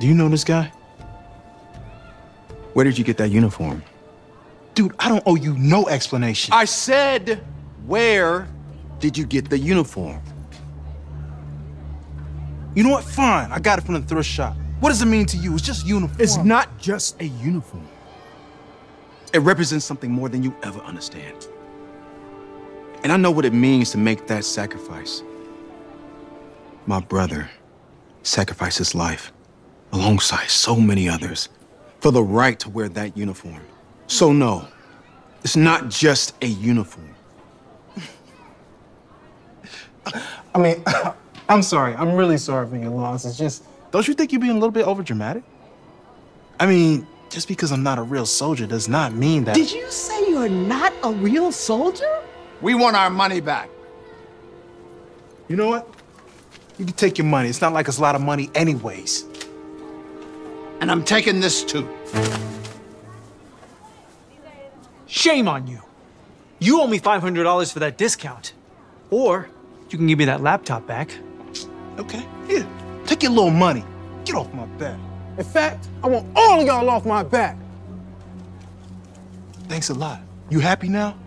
Do you know this guy? Where did you get that uniform? Dude, I don't owe you no explanation. I said, where did you get the uniform? You know what? Fine. I got it from the thrift shop. What does it mean to you? It's just uniform. It's not just a uniform. It represents something more than you ever understand. And I know what it means to make that sacrifice. My brother sacrificed his life alongside so many others for the right to wear that uniform. So no, it's not just a uniform. I mean, I'm sorry. I'm really sorry for your loss. It's just, don't you think you're being a little bit overdramatic? I mean, just because I'm not a real soldier does not mean that. Did you say you're not a real soldier? We want our money back. You know what? You can take your money. It's not like it's a lot of money, anyways. And I'm taking this too. Shame on you. You owe me $500 for that discount. Or you can give me that laptop back. Okay, here. Take your little money. Get off my back. In fact, I want all of y'all off my back. Thanks a lot. You happy now?